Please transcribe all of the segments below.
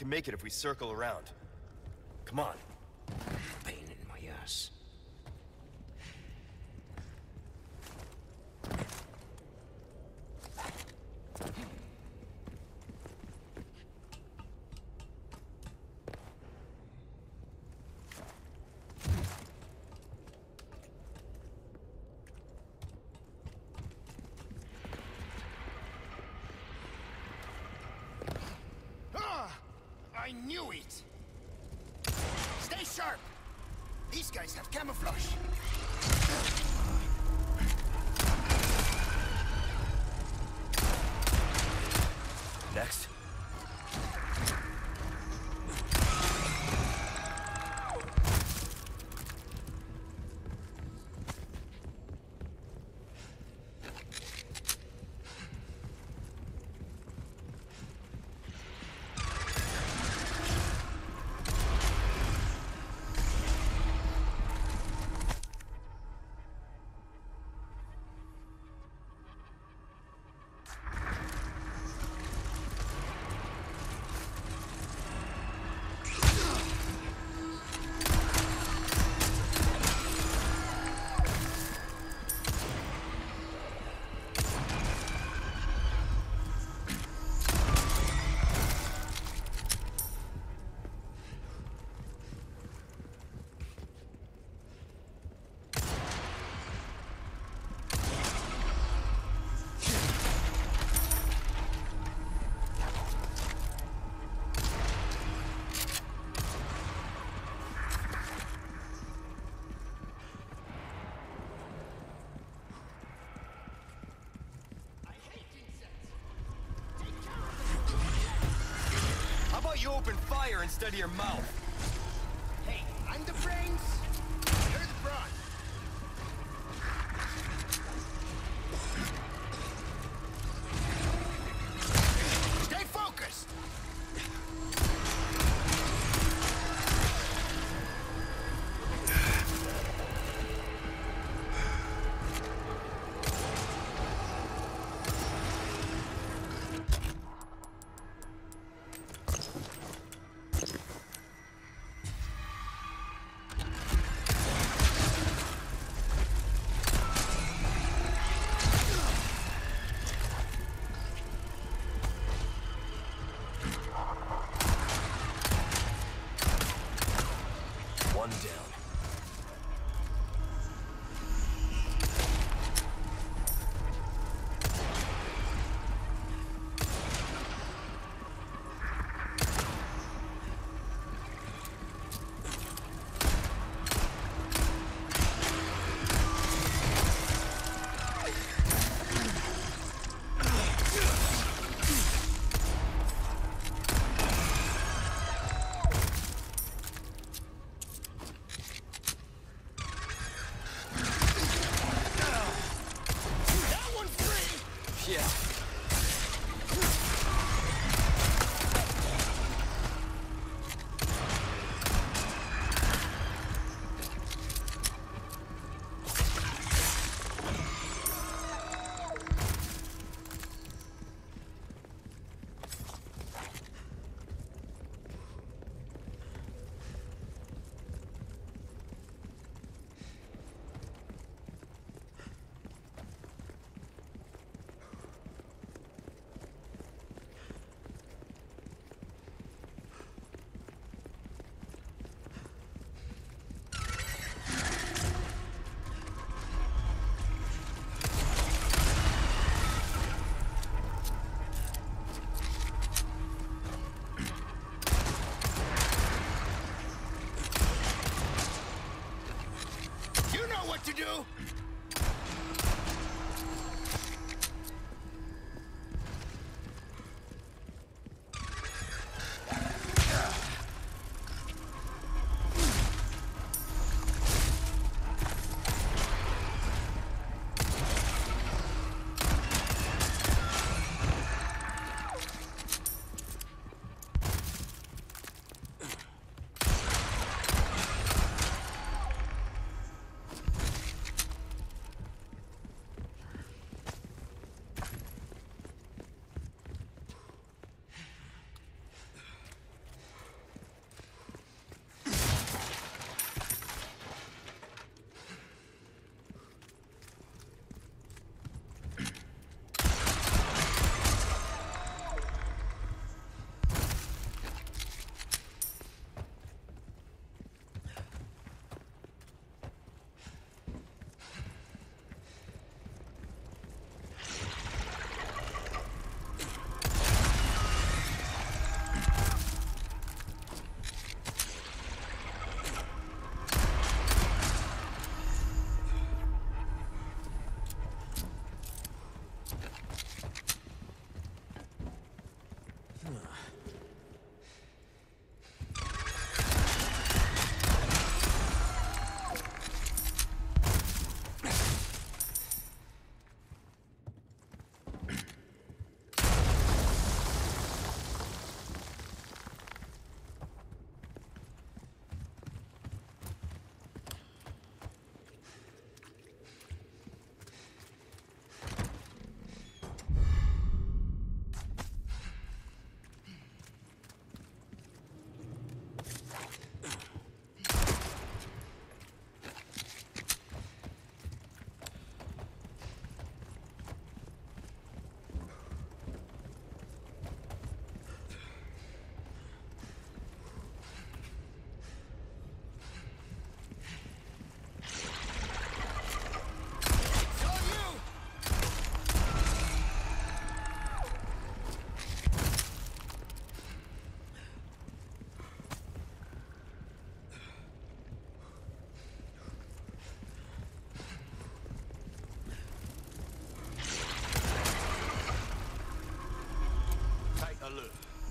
can make it if we circle around. Come on. open fire instead of your mouth.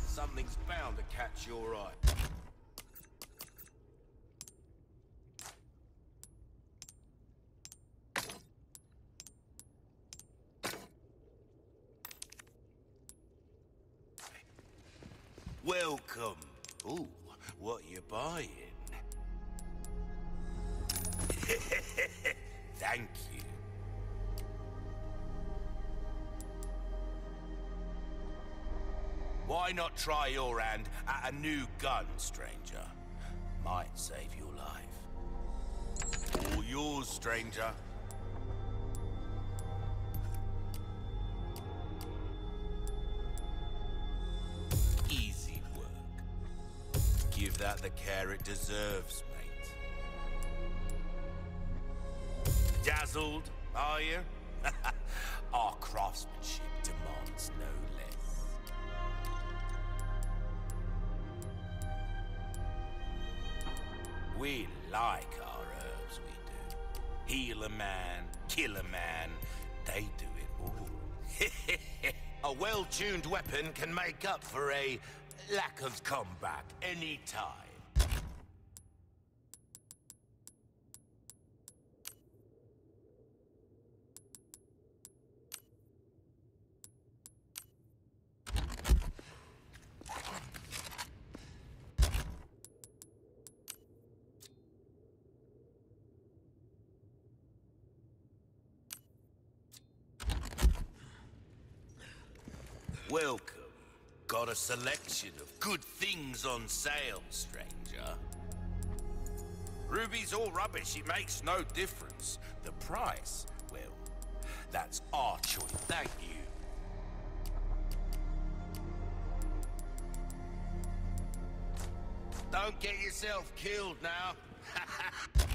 Something's bound to catch your eye. Welcome. Ooh, what you buying? Thank you. Why not try your hand at a new gun, stranger? Might save your life. All yours, stranger. Easy work. Give that the care it deserves, mate. Dazzled, are you? Our craftsmanship demands no less. We like our herbs, we do. Heal a man, kill a man, they do it all. a well-tuned weapon can make up for a lack of combat any time. Welcome. A selection of good things on sale, stranger. Ruby's all rubbish, it makes no difference. The price, well, that's our choice. Thank you. Don't get yourself killed now.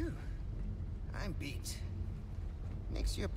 Phew. I'm beat. Makes you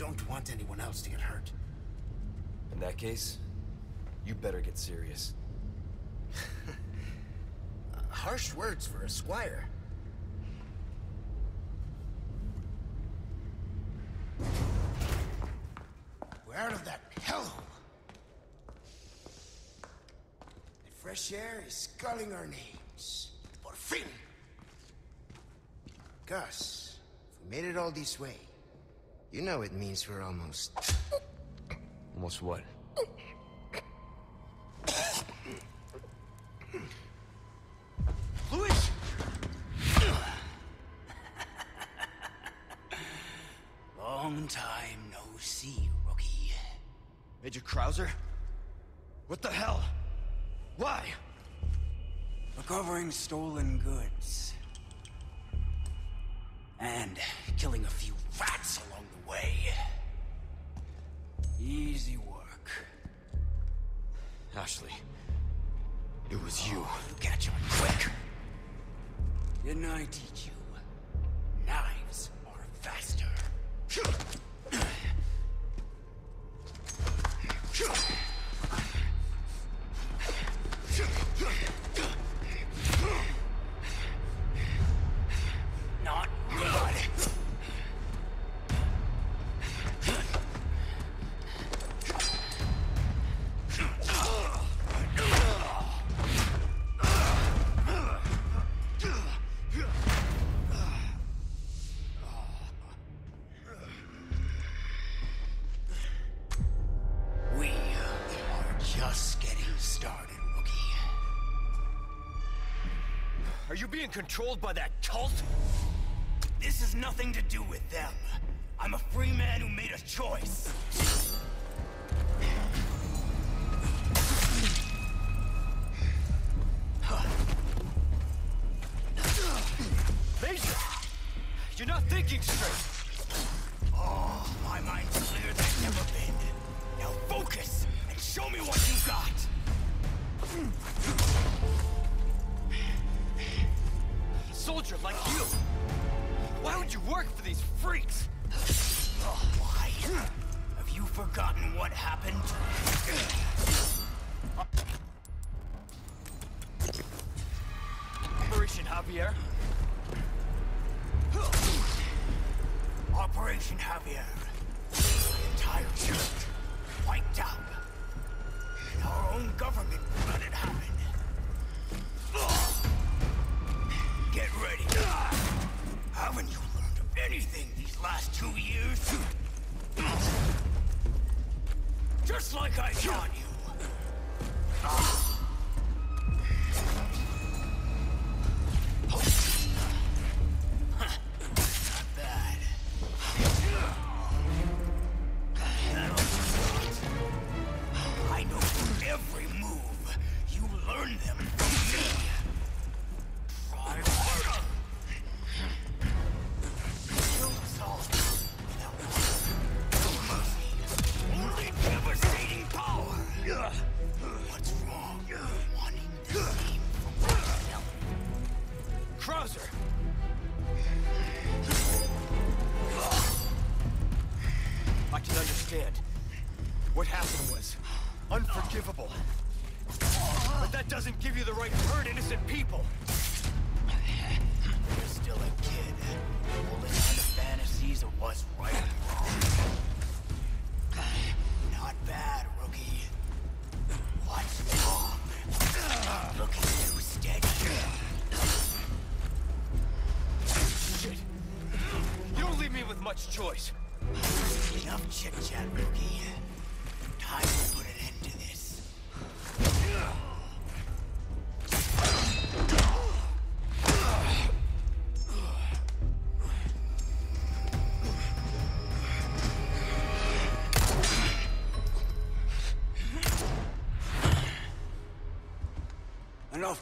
don't want anyone else to get hurt. In that case, you better get serious. Harsh words for a squire. We're out of that hellhole. The fresh air is calling our names. Por fin! Gus, if we made it all this way, you know it means we're almost... Almost what? Luis! Long time no see, rookie. Major Krauser? What the hell? Why? Recovering stolen goods. It was you. Catch on quick. Didn't I teach you? started, rookie. Are you being controlled by that cult? This has nothing to do with them. I'm a free man who made a choice. Major! You're not thinking straight! What happened was unforgivable. But that doesn't give you the right to hurt innocent people. You're still a kid, holding on to fantasies of what's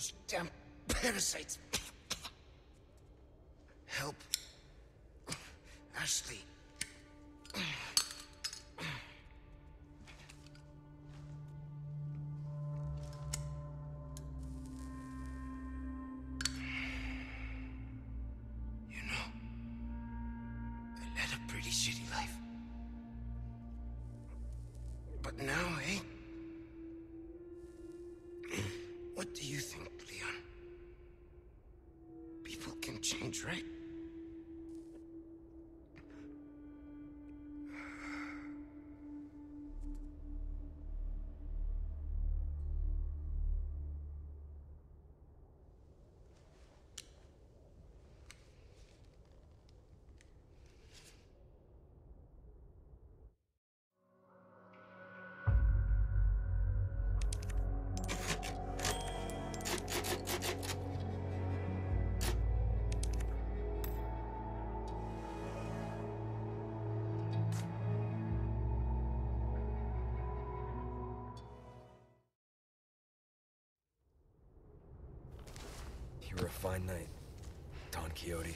Those damn parasites. Help. Ashley. You know, I led a pretty shitty life. But now, eh? Right? You were a fine knight, Don Quixote.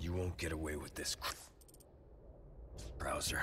you won't get away with this, Krauser.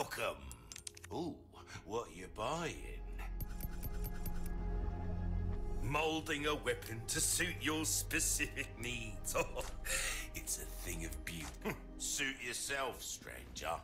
Welcome. Ooh, what you buying? Molding a weapon to suit your specific needs. It's a thing of beauty. Suit yourself, stranger.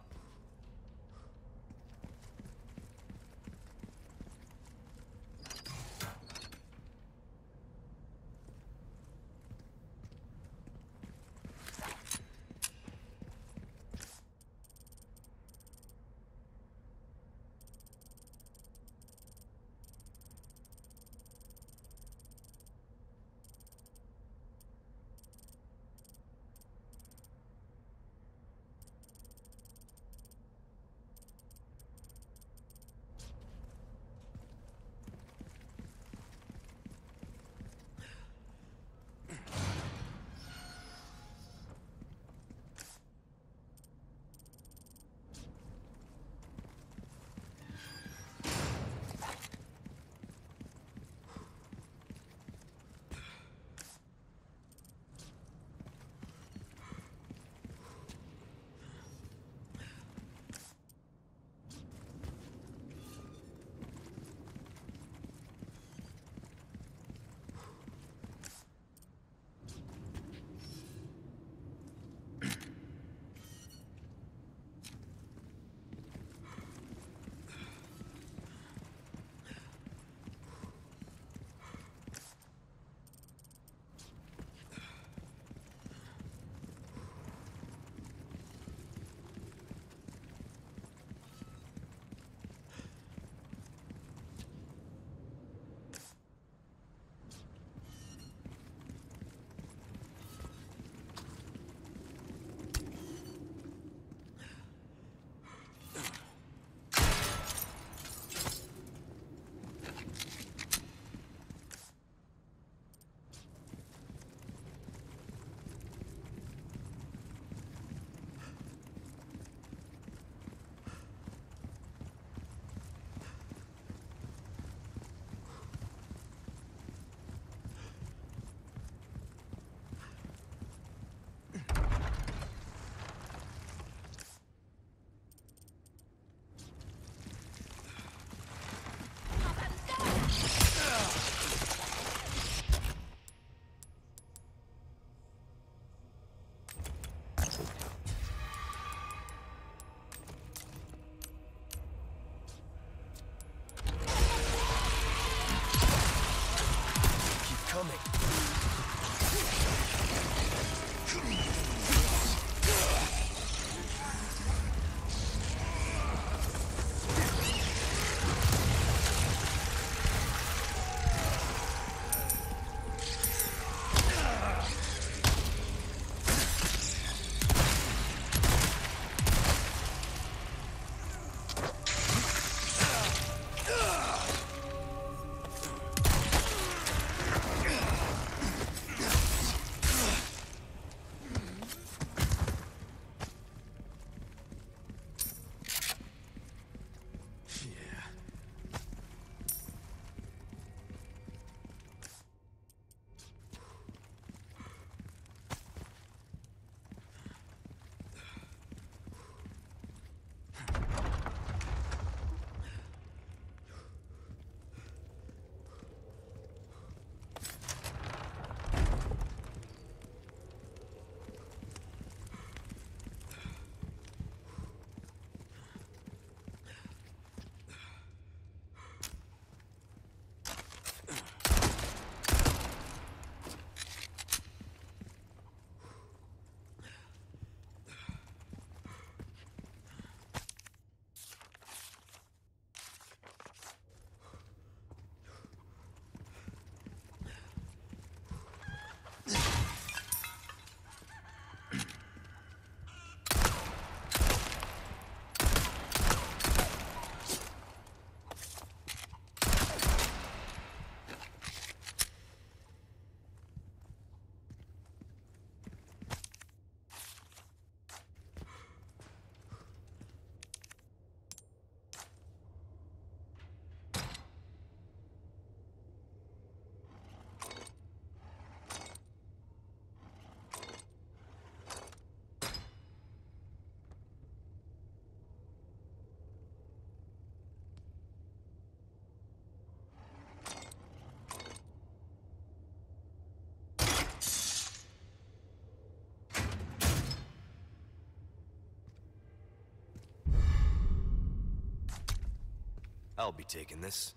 I'll be taking this.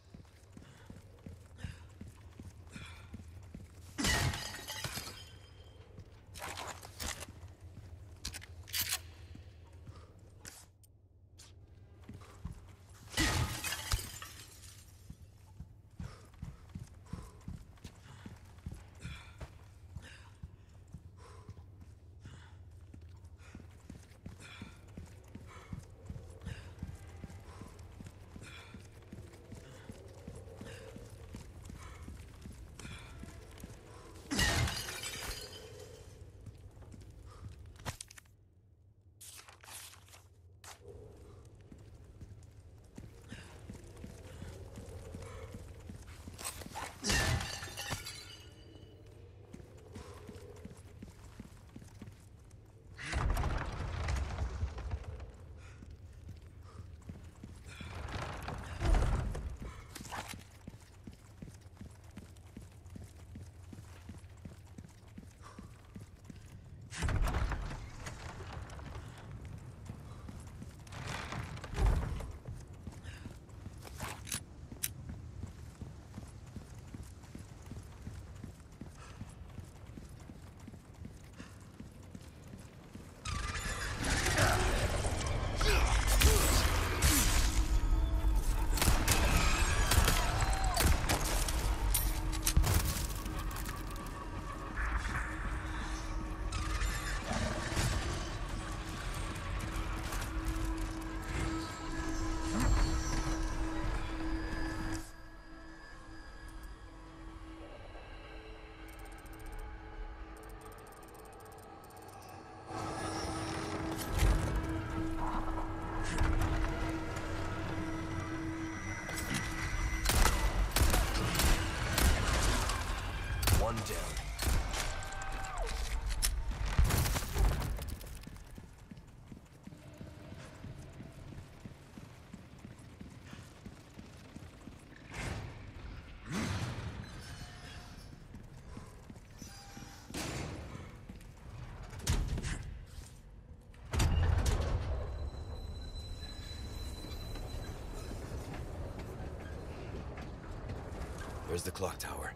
There's the clock tower.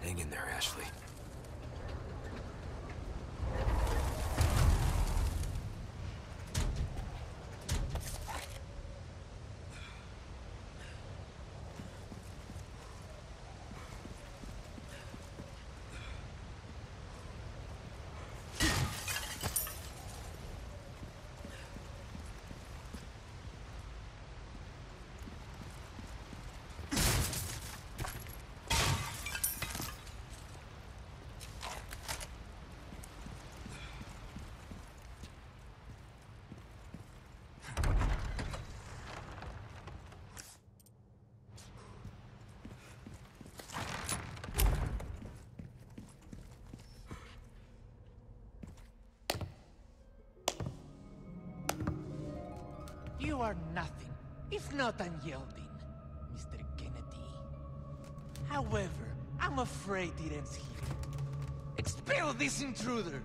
Hang in there, Ashley. You are nothing, if not unyielding, Mr. Kennedy. However, I'm afraid it ends here. Expel this intruder!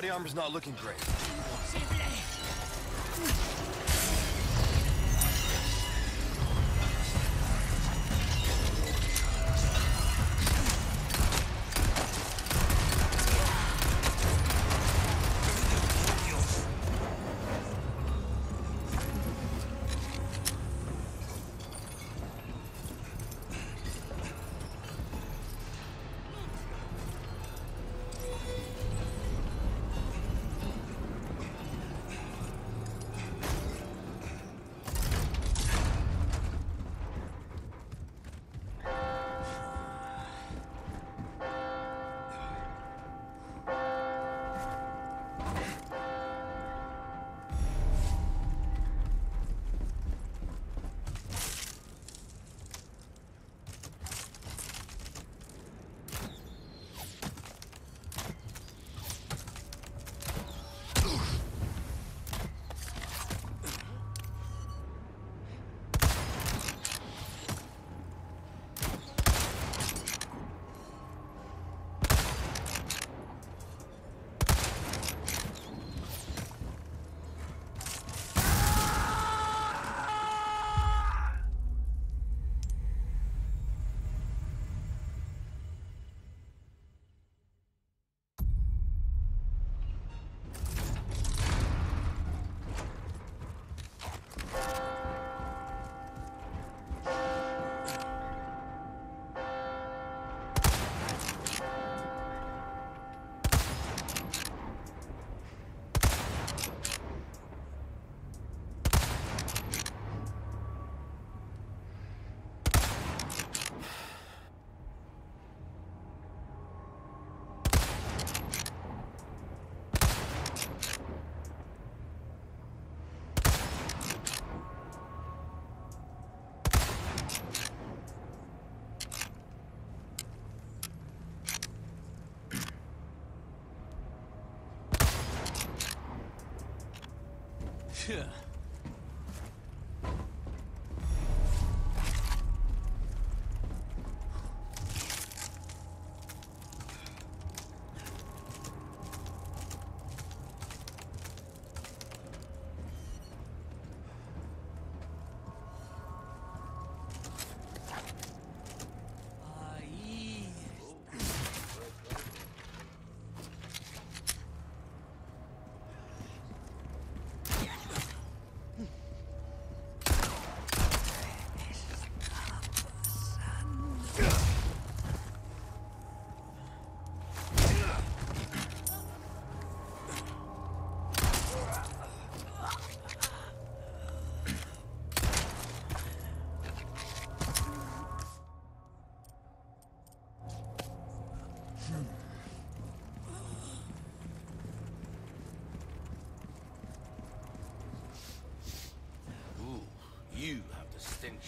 Body armor's not looking great. Yeah.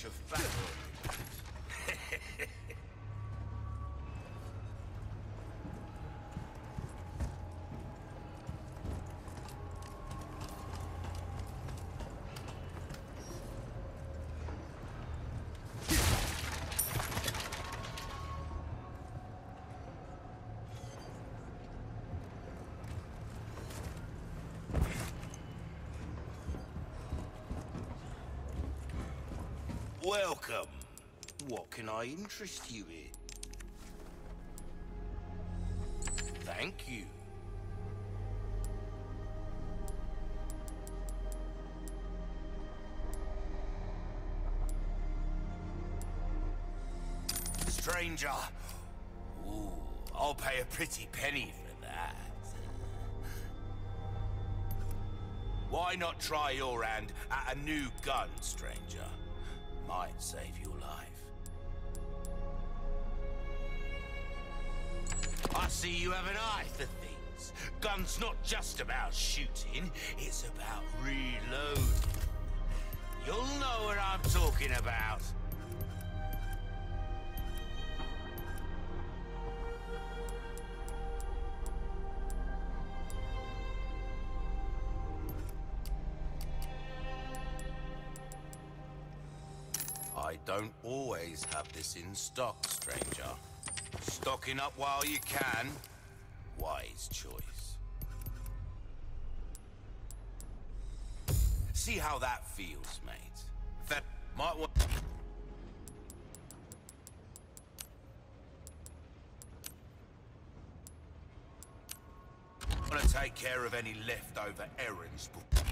Of battle. Welcome. What can I interest you in? Thank you. Stranger. Ooh, I'll pay a pretty penny for that. Why not try your hand at a new gun, stranger? Might save your life. I see you have an eye for things. Gun's not just about shooting, it's about reloading. You'll know what I'm talking about. in stock, stranger. Stocking up while you can. Wise choice. See how that feels, mate. That might want... To take care of any leftover errands before...